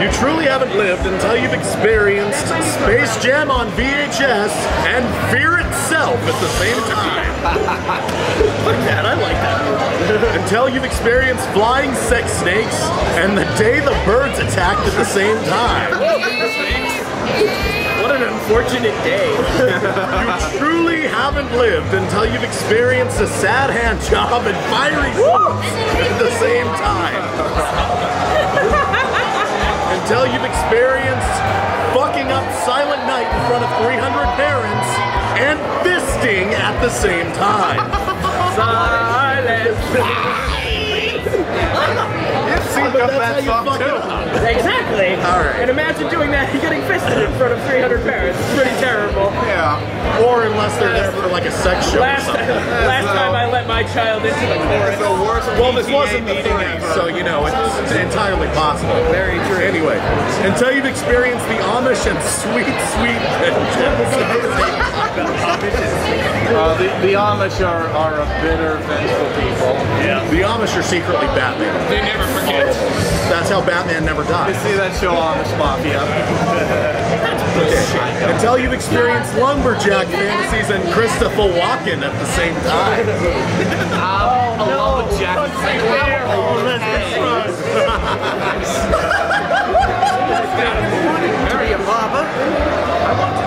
You truly haven't lived until you've experienced Space Jam on VHS and Fear itself at the same time. Fuck that, I like that. Until you've experienced flying sex snakes and the day the birds attacked at the same time. What an unfortunate day. You truly haven't lived until you've experienced a sad hand job and fiery at the same time. Until you've experienced fucking up Silent Night in front of 300 parents and fisting at the same time. You've seen But up that's how that you song fuck too. Exactly. All right. And imagine doing that and getting fisted in front of 300 parents. It's pretty terrible. Yeah. Or unless they're there for like a sex show or Last, something. last time I let my child into the It's chorus. the worst Well, this wasn't the meeting 30s, so you know, it's entirely possible. Very true. Anyway, until you've experienced the Amish and sweet, sweet Uh, the, the Amish are, are a bitter, vengeful people. Yeah. The Amish are secretly Batman. They never forget. That's how Batman never You dies. see that show, Amish Mafia? Until you've experienced lumberjack fantasies and Christopher Walken at the same time. I love a Jack.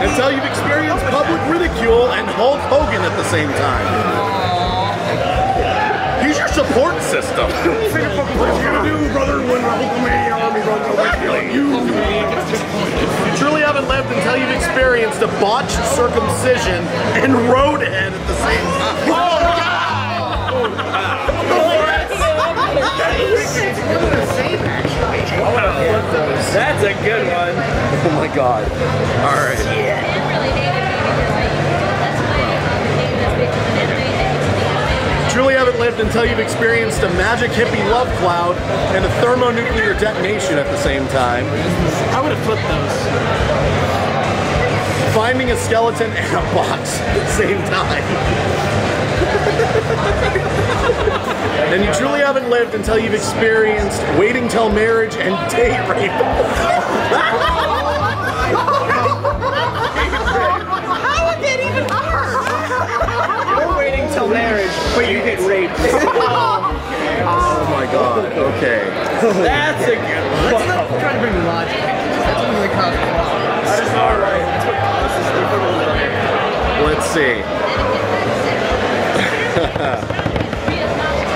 Until you've experienced public ridicule and Hulk Hogan at the same time. He's your support system. you, brother, when Hulkamania army runs away from you. You truly haven't lived until you've experienced a botched circumcision and roadhead at the same time. Oh, oh, That's a good one. Oh my god. All right. Lived until you've experienced a magic hippie love cloud and a thermonuclear detonation at the same time. I would have flipped those. Finding a skeleton and a box at the same time. and you truly haven't lived until you've experienced waiting till marriage and date rape. You're waiting till marriage, but you get Oh my god. Okay. That's a good one. Let's not try to bring logic. That's only going to cause problems. That is all right. That's what causes the Let's see.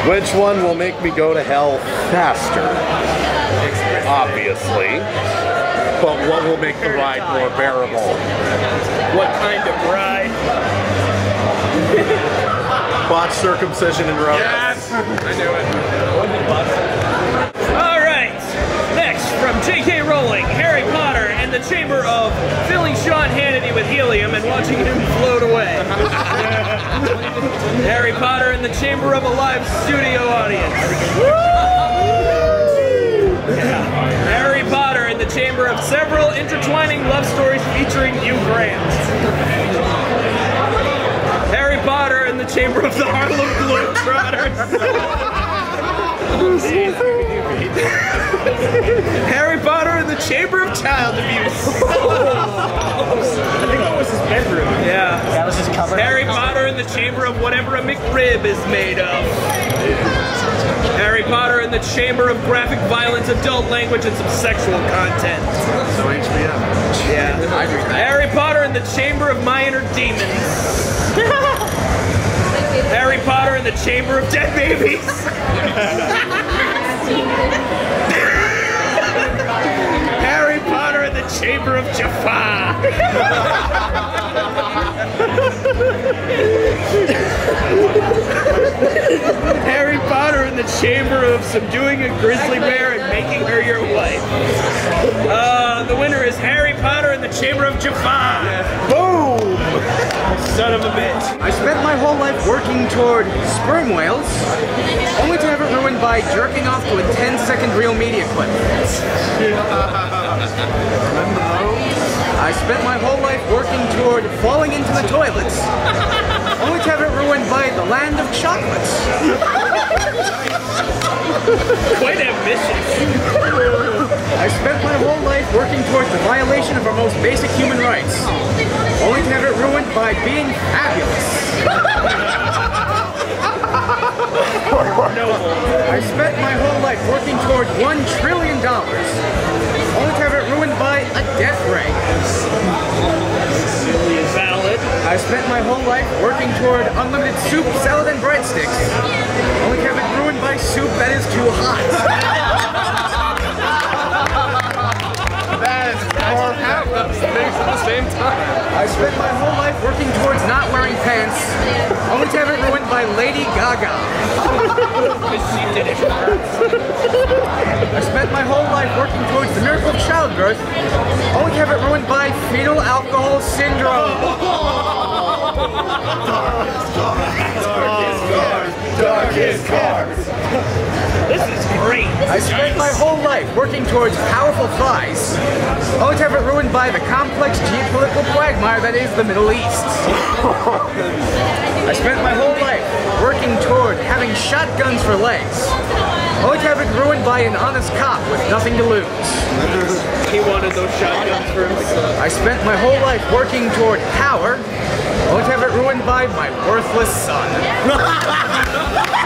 Which one will make me go to hell faster? Obviously. But what will make the ride more bearable? What kind of ride? Botched circumcision and road. Yes! I knew it. All right. Next, from J.K. Rowling, Harry Potter, and the Chamber of filling Sean Hannity with helium and watching him float away. Harry Potter and the Chamber of a live studio audience. Yeah. Harry Potter and the Chamber of several intertwining love stories featuring Hugh Grant. Harry Potter and the Chamber of the Harlem Globetrotters. Harry Potter and the Chamber of Child Abuse. I think that was his bedroom. Yeah. That was just covered. Harry Potter and the Chamber of whatever a McRib is made of. Harry Potter and the Chamber of graphic violence, adult language, and some sexual content. So HBO. Yeah. Harry Potter and the Chamber of Minor Demons. Harry Potter and the Chamber of Dead Babies. Harry Potter and the Chamber of Jafar. Harry Potter and the Chamber of subduing a grizzly bear and making her your wife. Uh, the winner is Harry Potter and the Chamber of Jafar. Boom! Son of a bitch. I spent my whole life working toward sperm whales, only to have it ruined by jerking off to a 10 second real media clip. I spent my whole life working toward falling into the toilets, only to have it ruined by the land of chocolates. Quite ambitious. I spent my whole life working towards the violation of our most basic human rights, only to have it ruined by being fabulous. I spent my whole life working toward one trillion dollars, only to have it ruined by a death ray. I spent my whole life working toward unlimited soup, salad, and breadsticks, only to have it ruined by soup that is too hot. That is Or have those things at the same time. I spent my whole life working towards not wearing pants, only to have it ruined by Lady Gaga. She did it. I spent my whole life working towards the miracle of childbirth, only to have it ruined by fetal alcohol syndrome. darkest cars. This is great. I spent my whole life working towards powerful thighs, only to have it ruined by the complex geopolitical quagmire that is the Middle East. I spent my whole life working toward having shotguns for legs, only to have it ruined by an honest cop with nothing to lose. He wanted those shotguns for himself. I spent my whole life working toward power, only to have it ruined by my worthless son.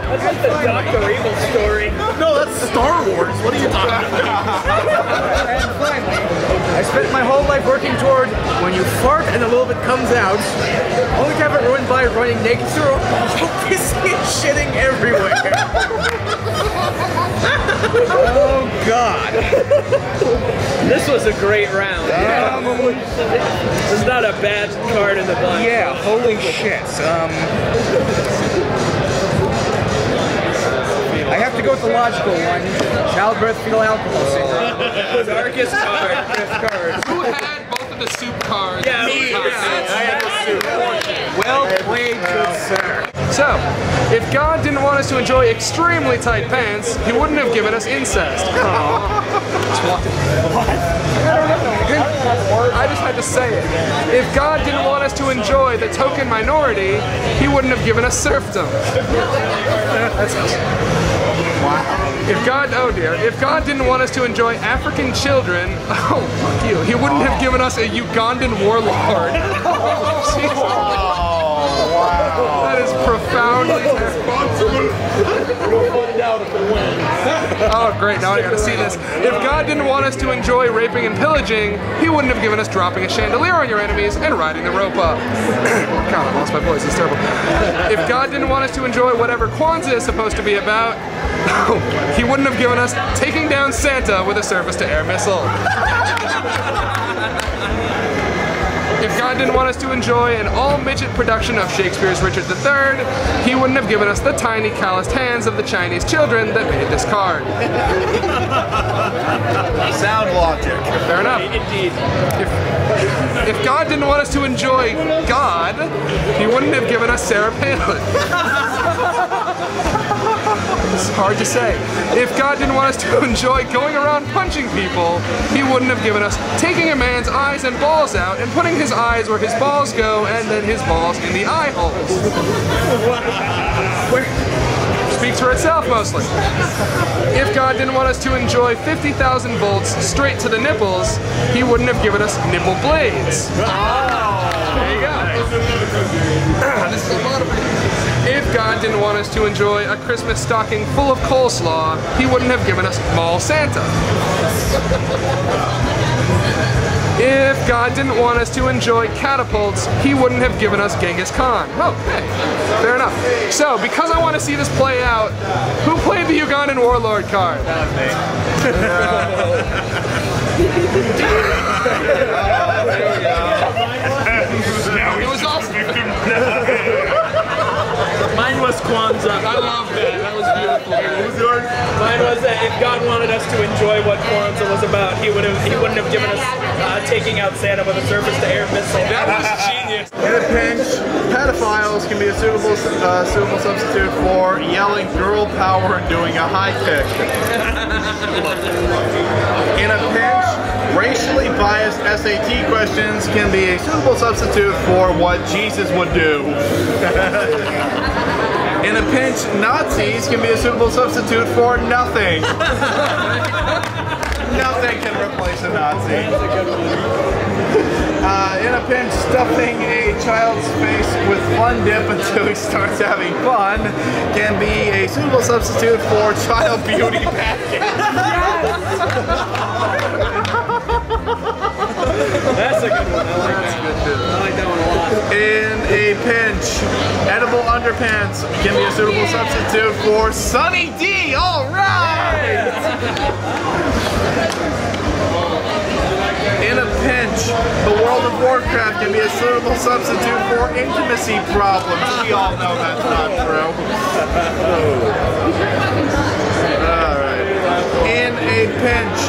That's like the Doctor Evil story. No, that's Star Wars. What are you talking about? And finally, I spent my whole life working toward when you fart and a little bit comes out, only to have it ruined by running naked through a pissing and shitting everywhere. oh God. This was a great round. This is not a bad card in the bunch. Yeah, holy shit. Um, I have to go with the logical one. Childbirth fetal alcohol syndrome. Darkest card. Who had both of the soup cards? Yeah, at the me. time? Well played, good sir. So, if God didn't want us to enjoy extremely tight pants, He wouldn't have given us incest. Just walked in. I don't know. I just had to say it. If God didn't want us to enjoy the token minority, He wouldn't have given us serfdom. If God, oh dear, if God didn't want us to enjoy African children, oh fuck you, He wouldn't have given us a Ugandan warlord. Oh, oh, wow. That is Oh, great, now I gotta see this. If God didn't want us to enjoy raping and pillaging, He wouldn't have given us dropping a chandelier on your enemies and riding the rope up. God, I lost my voice, it's terrible. If God didn't want us to enjoy whatever Kwanzaa is supposed to be about, He wouldn't have given us taking down Santa with a surface to air missile. If God didn't want us to enjoy an all-midget production of Shakespeare's Richard III, he wouldn't have given us the tiny calloused hands of the Chinese children that made this card. Sound logic. Fair enough. Indeed. If, if God didn't want us to enjoy God, he wouldn't have given us Sarah Palin. It's hard to say. If God didn't want us to enjoy going around punching people, he wouldn't have given us taking a man's eyes and balls out and putting his eyes where his balls go and then his balls in the eye holes. Where- Speaks for itself mostly. If God didn't want us to enjoy 50,000 volts straight to the nipples, he wouldn't have given us nipple blades. Ah. There you go. didn't want us to enjoy a Christmas stocking full of coleslaw, he wouldn't have given us Mall Santa. If God didn't want us to enjoy catapults, he wouldn't have given us Genghis Khan. Oh, hey, fair enough. So, because I want to see this play out, who played the Ugandan warlord card? It was awesome. Mine was Kwanzaa. I love that. That was beautiful. Mine was that if God wanted us to enjoy what Kwanzaa was about, he would have he wouldn't have given us uh, taking out Santa with a surface-to-air missile. That was genius. In a pinch, pedophiles can be a suitable uh, suitable substitute for yelling girl power and doing a high kick. In a pinch, racially biased SAT questions can be a suitable substitute for what Jesus would do. In a pinch, Nazis can be a suitable substitute for nothing. nothing can replace a Nazi. Uh, in a pinch, stuffing a child's face with fun dip until he starts having fun can be a suitable substitute for child beauty package. That's a good one. I like that. I like that one a lot. In a pinch, edible underpants can be a suitable substitute for Sunny D. All right. In a pinch, the World of Warcraft can be a suitable substitute for intimacy problems. We all know that's not true. In a pinch,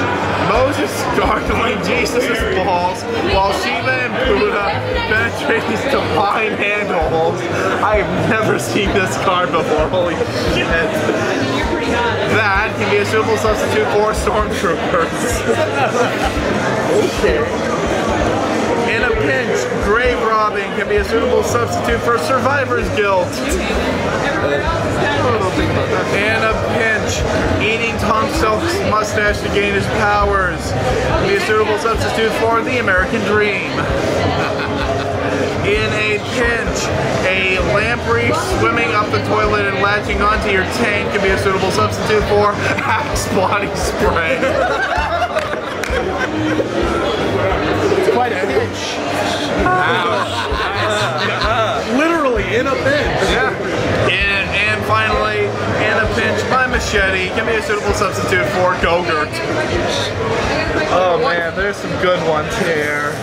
Moses gargling Jesus' balls while Shiva and Buddha penetrate his divine handholds. I have never seen this card before. Holy shit. That can be a suitable substitute for stormtroopers. Grave robbing can be a suitable substitute for Survivor's Guilt. In a pinch, eating Tom Selleck's mustache to gain his powers can be a suitable substitute for the American Dream. In a pinch, a lamprey swimming up the toilet and latching onto your tank can be a suitable substitute for Axe body spray. Quite a pinch. Literally in a pinch. Yeah. And, and finally, in a pinch, my machete can be a suitable substitute for Gogurt. Oh man, there's some good ones here.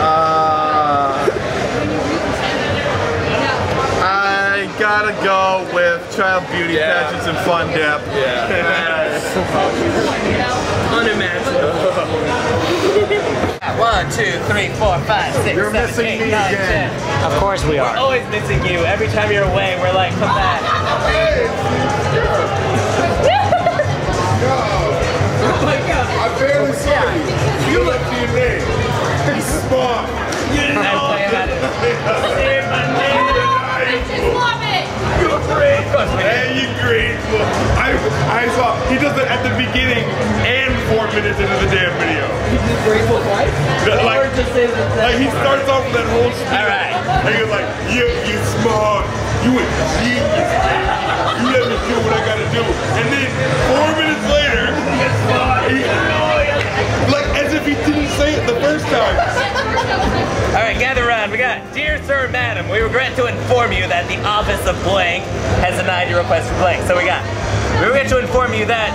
Uh, I gotta go with child beauty Yeah. pageants and fun dip. Yeah. Unimaginable. One, two, three, four, five, six, You're seven, missing eight, me nine, again. ten. Of course we are. We're always missing you. Every time you're away, we're like, come back. I barely saw you. You left your name. He's smart. You didn't know I had it. Say my name. You're great. Hey, you great. I, I saw, he does it at the beginning and four minutes into the damn video. Grateful wife? That, like, Or just say that like he starts off with that whole spiel. All right. And he's like, you, you smart. You a genius. You let me do what I gotta do. And then four minutes later, he's he, like as if he didn't say it the first time. All right, gather around. We got, dear sir, madam, we regret to inform you that the office of blank has denied your request for blank. So we got, we regret to inform you that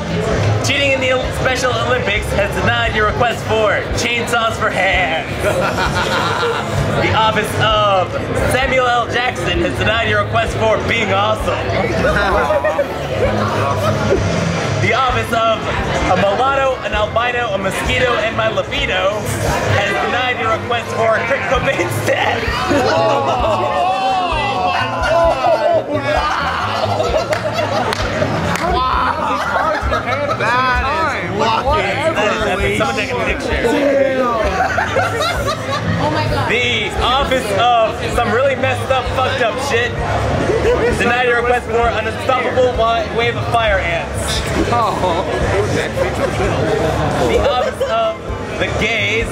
cheating in the Special Olympics has denied your request for chainsaws for hands. the office of Samuel L. Jackson has denied your request for being awesome. The office of a mulatto, an albino, a mosquito, and my libido has denied your request for a Kurt Cobain stat. That is lucky. Someone take a picture. Oh my god. The office of some really messed up, fucked up shit denied your request for an unstoppable wave of fire ants. The office of the gays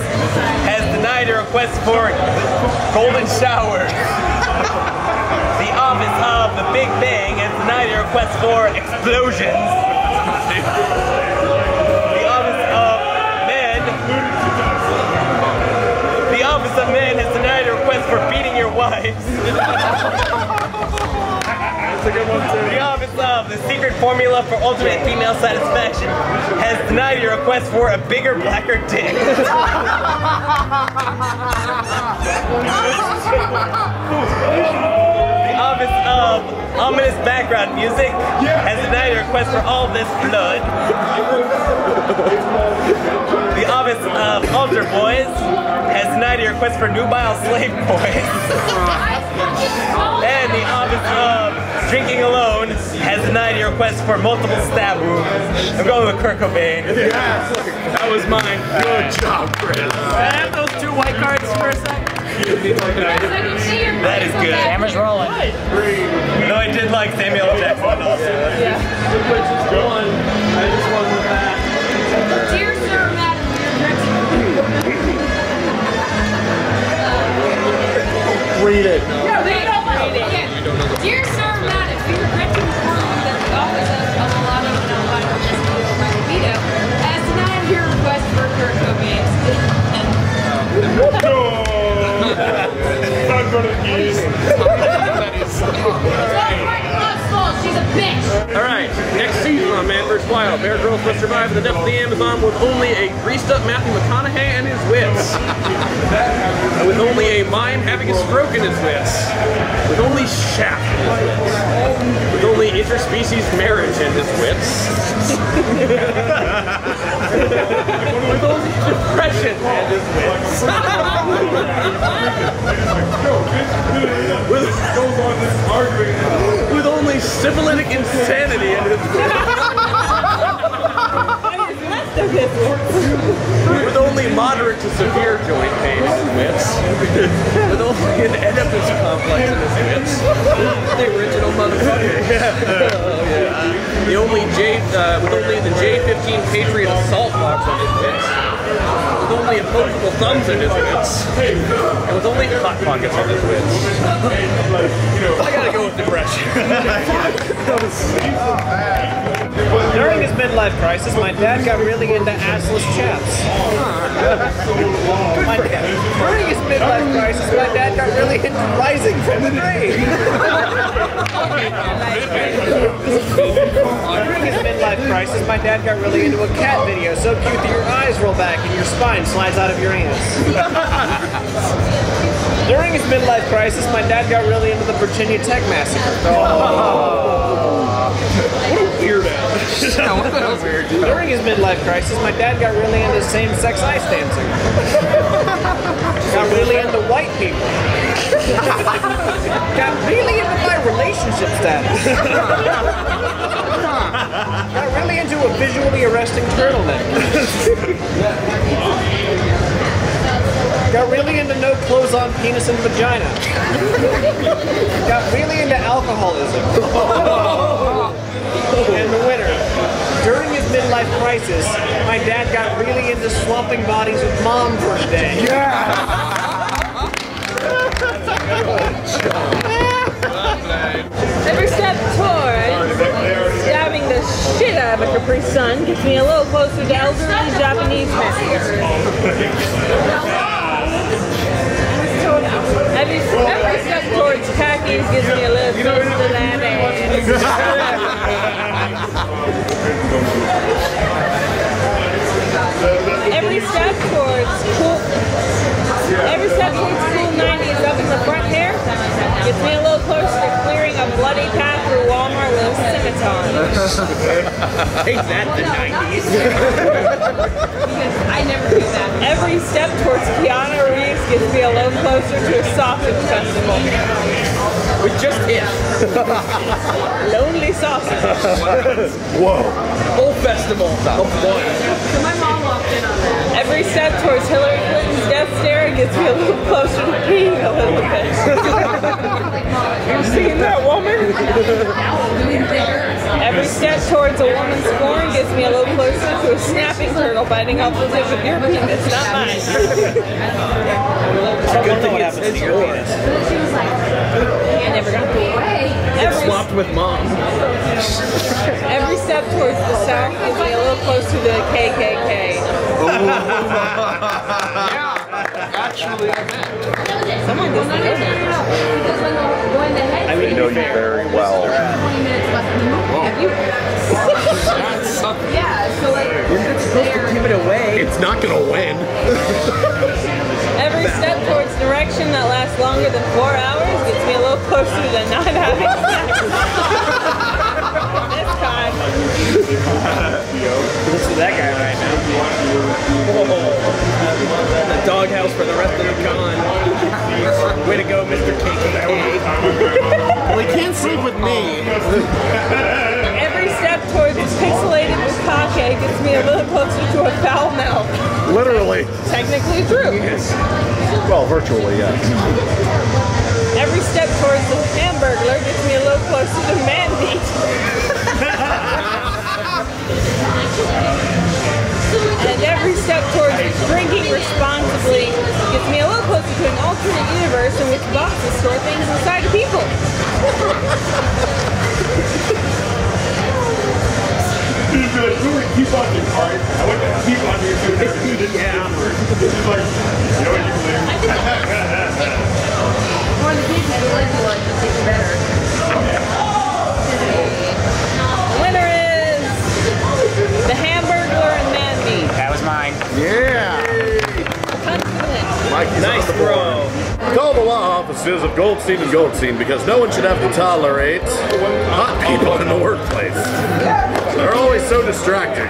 has denied your request for golden showers. The office of the Big Bang has denied your request for explosions. For beating your wives. The office of the secret formula for ultimate female satisfaction has denied your request for a bigger, blacker dick. The office of ominous background music has denied your request for all this blood. The office of altar boys has denied your request for nubile slave boys. And the office of drinking alone has denied your request for multiple stab wounds. I'm going with Kurt Cobain. That was mine. Good job, Chris. Can I have those two white cards for a sec? That is good. Camera's rolling. No, I did like Samuel L. Jackson also. Read it. No, they don't read it. Dear Sir, Madam, we regret to inform you that the office of of a lot of albino Escondido Margarito has denied your request for Kurt Cobain. She's a bitch. All right, next season on Man vs. Wild, Bear Grylls must survive in the depths of the Amazon with only a greased-up Matthew McConaughey and his wits. With only a mime having a stroke in his wits. With only Shaft in his wits. With only interspecies marriage in his wits. with only depression and his wits. with, with only syphilitic insanity in his With only moderate to severe joint pain in his wits. With only an Oedipus complex in his wits. The original motherfucker. Oh, yeah. The only J, uh, with only the J15 Patriot assault box on his wits. With only opposable thumbs in his wits. And with only hot pockets on his wits. I gotta go with depression. During his midlife crisis, my dad got really into assless chaps. My dad, during his midlife crisis, my dad got really into rising from the grave. midlife crisis, my dad got really into a cat video so cute that your eyes roll back and your spine slides out of your anus. During his midlife crisis, my dad got really into the Virginia Tech massacre. Oh. What Weird ass. During his midlife crisis, my dad got really into same-sex ice dancing. got really into white people. got really into my relationship status. Got really into a visually arresting turtleneck. Got really into no clothes on penis and vagina. Got really into alcoholism. and the winner. During his midlife crisis, my dad got really into swapping bodies with mom for a day. Yeah! Every step toward stabbing the shit out of a Capri Sun gets me a little closer to elderly Japanese massacre. Every, step towards khakis gives me a little closer to that. Every step towards cool, every step towards cool 90s up in the front hair gets me a little closer to clearing a bloody path through Walmart with a scimitar. Take that, the 90s. because I never do that. Every step towards Keanu Reeves gets me a little closer to a sausage festival. With just it. Lonely sausage. Whoa. Whole festival of one. So my mom walked in on that. Every step towards Hillary Clinton's death stare gets me a little closer to peeing a little bit. You've seen that woman? Every step towards a woman's scorn gets me a little closer to a snapping turtle biting off the tip of your penis, not mine. I don't know what happens to your penis. I never got Every, Swapped with mom. every step towards the south gets me a little closer to the KKK. Actually, I bet. Someone doesn't know that. Because when the, when the head I mean, know you very well. 20 minutes left in the movie. Have you? That's something. Yeah, so like. Give it away. It's not gonna win. Every step towards direction that lasts longer than four hours gets me a little closer to not having sex. This time. Listen to that guy right now. The doghouse for the rest of the con. Way to go, Mr. KKK. Well, he can't sleep with me. Every step towards pixelated bukkake gets me a little closer to a foul mouth. Literally. Technically true. Well, virtually, yes. Every step towards the hamburglar gets me a little closer to man meat. and every step towards drinking responsibly gets me a little closer to an alternate universe in which boxes store things inside of people. He's like, we would keep on your card. I went to keep on your two Yeah. He's like, you know what you believe? More the kids who like like to better. That. Yeah. Punch for the win. Mikey's Nice on the board. throw. Call the law offices of Goldstein and Goldstein because no one should have to tolerate hot people in the workplace. They're always so distracting.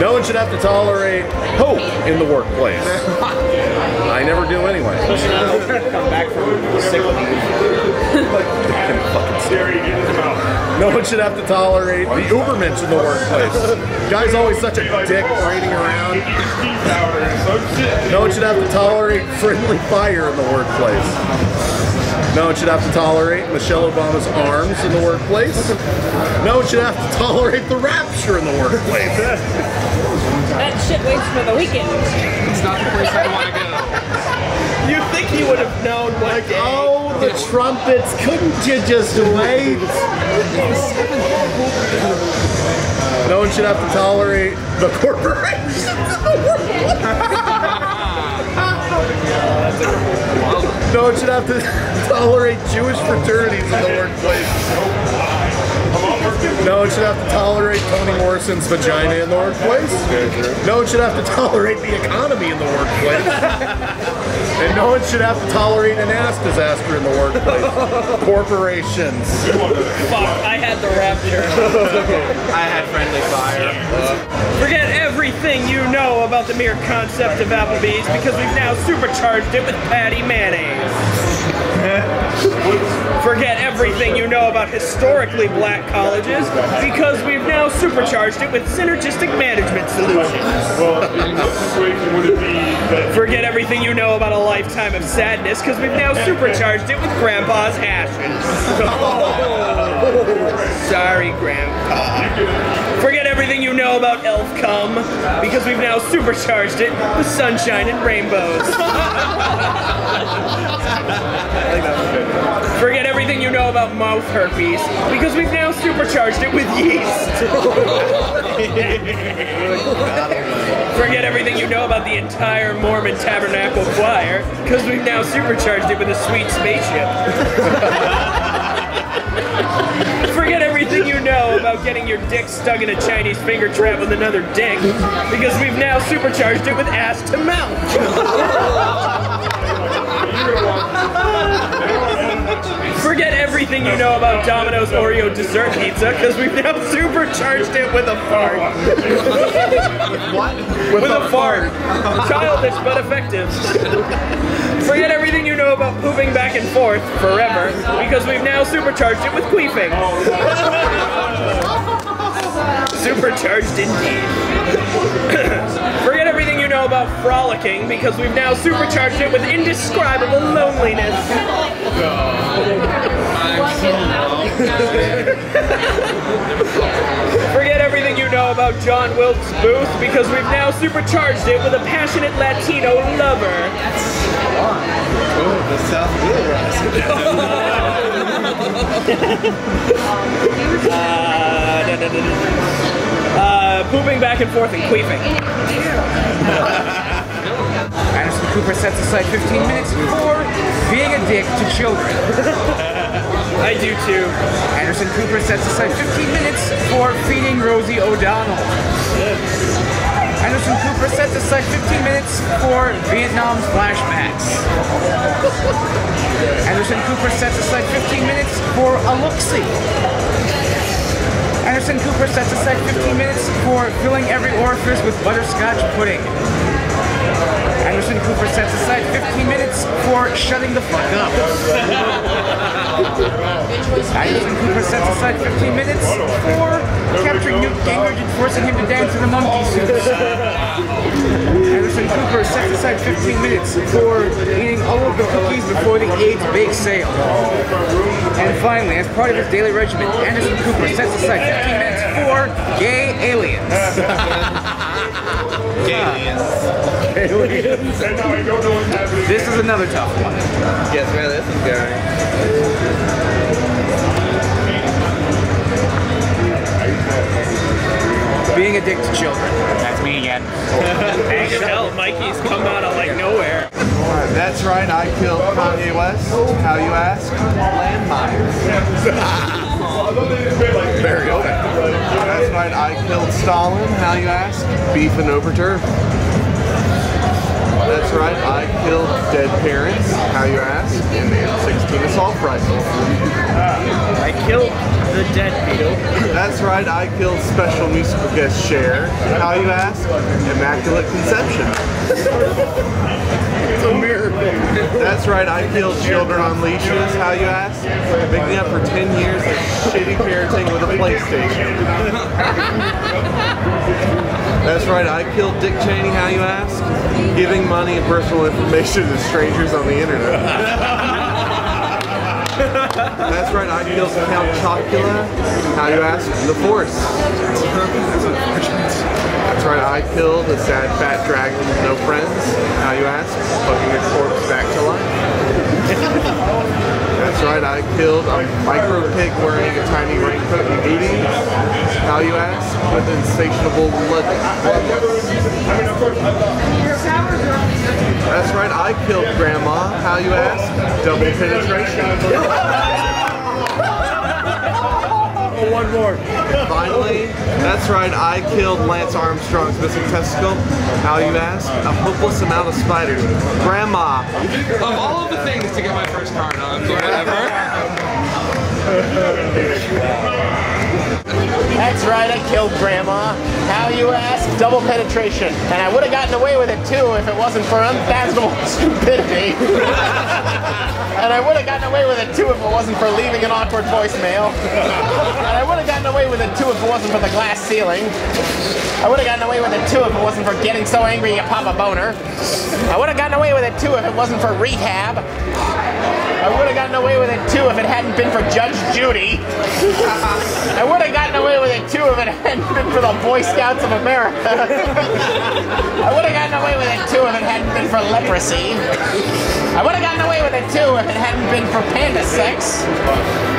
No one should have to tolerate hope in the workplace. I never do anyway. Come back from sick No one should have to tolerate the Ubermensch in the workplace. Guy's always such a dick raiding around. No one should have to tolerate friendly fire in the workplace. No one should have to tolerate Michelle Obama's arms in the workplace. No one should have to tolerate the rapture in the workplace. That shit waits for the weekend. It's not the place I want to go. You think he would have known one day? Oh, the trumpets, couldn't you just wait? No one should have to tolerate the corporations the workplace. No one should have to tolerate Jewish fraternities in the workplace. No one should have to tolerate Toni Morrison's vagina in the workplace. No one should have to tolerate the economy in the workplace. And no one should have to tolerate an ass disaster in the workplace. Corporations. Fuck, I had the rapture. I had friendly fire. Forget everything you know about the mere concept of Applebee's because we've now supercharged it with Patti Mayonnaise. Forget everything you know about historically black colleges because we've now supercharged it with synergistic management solutions. Forget everything you know about a lifetime of sadness because we've now supercharged it with Grandpa's ashes. Sorry, Grandpa. Forget everything you know about elf cum because we've now supercharged it with sunshine and rainbows. Forget everything you know about mouth herpes because we've now supercharged it with yeast. Forget everything you know about the entire Mormon Tabernacle Choir because we've now supercharged it with a sweet spaceship. about getting your dick stuck in a Chinese finger trap with another dick because we've now supercharged it with ass to mouth. Forget everything you know about Domino's Oreo dessert pizza because we've now supercharged it with a fart. What? With, a, fart. Childish but effective. Forget everything you know about pooping back and forth forever because we've now supercharged it with queefing. Supercharged indeed. Forget everything you know about frolicking because we've now supercharged it with indescribable loneliness. Forget everything you know about John Wilkes Booth because we've now supercharged it with a passionate Latino lover. Oh, the South Uh, da, da, da, da. Uh, pooping back and forth and queefing. Anderson Cooper sets aside 15 minutes for being a dick to children. I do too. Anderson Cooper sets aside 15 minutes for feeding Rosie O'Donnell. Anderson Cooper sets aside 15 minutes for Vietnam's flashbacks. Anderson Cooper sets aside 15 minutes for a look-see. Anderson Cooper sets aside 15 minutes for filling every orifice with butterscotch pudding. Anderson Cooper sets aside 15 minutes for shutting the fuck up. Anderson Cooper sets aside 15 minutes for capturing Newt Gingrich and forcing him to dance in the monkey suit. Cooper sets aside 15 minutes for eating all of the cookies before the AIDS bake sale. And finally, as part of his daily regimen, Anderson Cooper sets aside 15 minutes for gay aliens. gay aliens. And now I don't know what's happening. This is another tough one. Yes, where this is going. Being a dick to children. That's me again. I can tell Mikey's come out of like nowhere. That's right, I killed Kanye West. How you ask? Landmines. Very effective. That's right, I killed Stalin. How you ask? Beef and over turf. That's right, I killed dead parents. How you ask? In the M16 assault rifle. I killed the dead Beetle. That's right, I killed special musical guest Cher. How you ask? Immaculate Conception. It's a miracle. That's right, I killed children on leashes. How you ask? Making up for 10 years of shitty parenting with a PlayStation. That's right, I killed Dick Cheney. How you ask? Giving money and personal information to strangers on the internet. That's right, I killed Count Chocula. How you ask? The Force. That's right, I killed a sad fat dragon with no friends. How you ask? Fucking a corpse back to life. That's right, I killed a micro pig wearing a tiny raincoat and booties. How you ask? With insatiable blood. That's right, I killed Grandma. How you ask? Double penetration. Oh, one more. Finally, that's right, I killed Lance Armstrong's missing testicle. How you ask? A hopeless amount of spiders. Grandma. Of all of the things to get my first card on, but whatever. That's right, I killed Grandma. How you ask? Double penetration. And I would have gotten away with it too if it wasn't for unfathomable stupidity. and I would have gotten away with it too if it wasn't for leaving an awkward voicemail. and I would have gotten away with it too if it wasn't for the glass ceiling. I would have gotten away with it too if it wasn't for getting so angry you pop a boner. I would have gotten away with it too if it wasn't for rehab. I would have gotten away with it too if it hadn't been for Judge Judy. I would have gotten away with it too if it hadn't been for the Boy Scouts of America. I would have gotten away with it too if it hadn't been for leprosy. I would have gotten away with it too if it hadn't been for panda sex.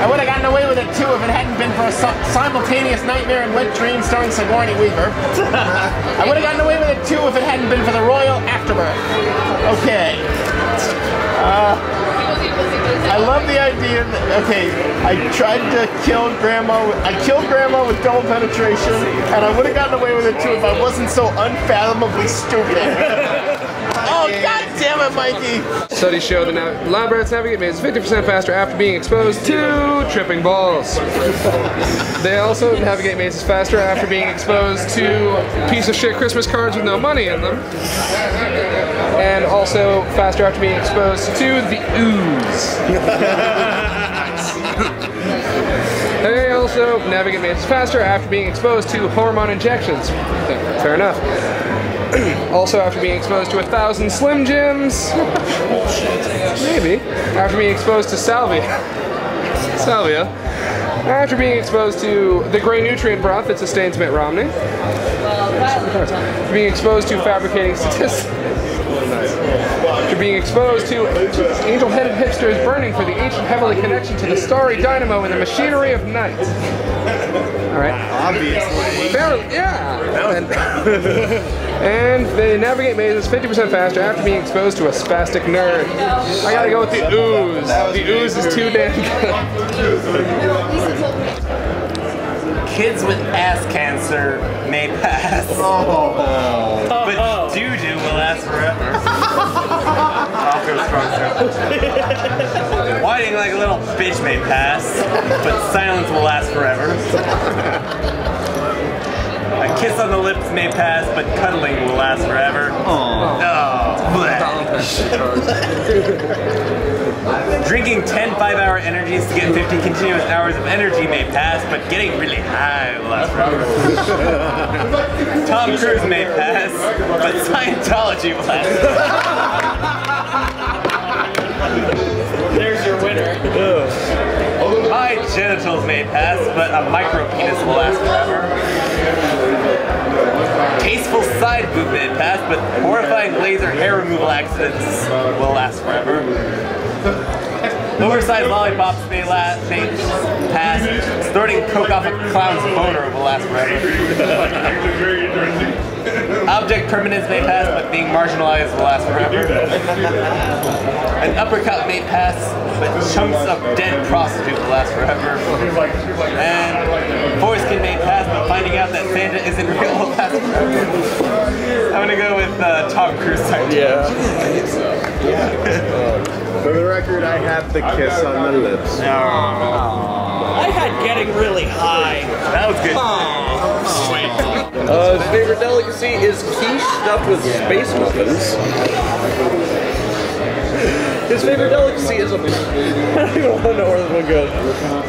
I would have gotten away with it too if it hadn't been for a simultaneous nightmare and wet dream starring Sigourney Weaver. I would have gotten away with it too if it hadn't been for the royal afterbirth. Okay. Uh, love the idea that, okay, I tried to kill grandma, with, I killed grandma with double penetration, and I would have gotten away with it too if I wasn't so unfathomably stupid. oh, god damn it, Mikey! Studies show that now lab rats navigate mazes 50% faster after being exposed to tripping balls. They also navigate mazes faster after being exposed to piece of shit Christmas cards with no money in them. And also faster after being exposed to the ooze. They also navigate mazes faster after being exposed to hormone injections. Fair enough. also after being exposed to a thousand Slim Jims. Maybe. After being exposed to salvia. salvia. After being exposed to the gray nutrient broth that sustains Mitt Romney. Being exposed to fabricating statistics. After being exposed to angel-headed hipsters burning for the ancient heavenly connection to the starry dynamo and the machinery of night. All right. Obviously. Fairly, yeah. And, and they navigate mazes 50% faster after being exposed to a spastic nerd. I gotta go with the ooze. The ooze is too damn good. Kids with ass cancer may pass. Oh. But doo doo will last forever. I'll go strong. Whining like a little bitch may pass, but silence will last forever. A kiss on the lips may pass, but cuddling will last forever. Oh. bleh. Drinking 10 five-hour energies to get 50 continuous hours of energy may pass, but getting really high will last forever. Tom Cruise may pass, but Scientology will last. There's your winner. My genitals may pass, but a micro penis will last forever. Tasteful side boob may pass, but horrifying laser hair removal accidents will last forever. Oversized lollipops may, la- may pass. Snorting coke off a clown's boner will last forever. Object permanence may pass, but being marginalized will last forever. An uppercut may pass, but chunks of dead prostitute will last forever. And foreskin may pass, but finding out that Santa isn't real will last forever. I'm gonna go with uh, Tom Cruise. Yeah. Yeah. For the record, I have the kiss on the lips. I had getting really high. That was good. Uh, his favorite delicacy is quiche stuffed with space muffins. His favorite delicacy is a. I don't even want to know where this one goes.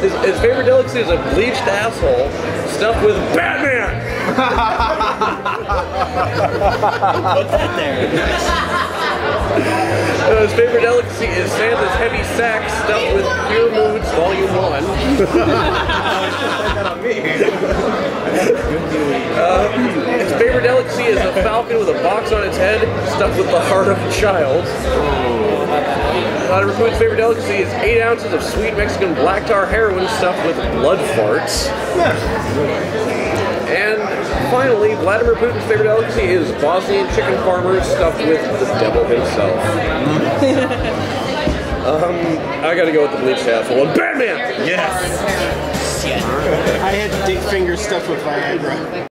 His, his favorite delicacy is a bleached asshole stuffed with Batman. Put that there. Uh, his favorite delicacy is Santa's heavy sack stuffed with Pure Moods Volume 1. Uh, his favorite delicacy is a falcon with a box on its head stuffed with the heart of a child. Vladimir Putin's favorite delicacy is 8 ounces of sweet Mexican black tar heroin stuffed with blood farts. And finally, Vladimir Putin's favorite delicacy is Bosnian chicken farmers stuffed with the devil himself. um, I gotta go with the bleached asshole. And Batman! Yes. I had dick finger stuffed with Viagra.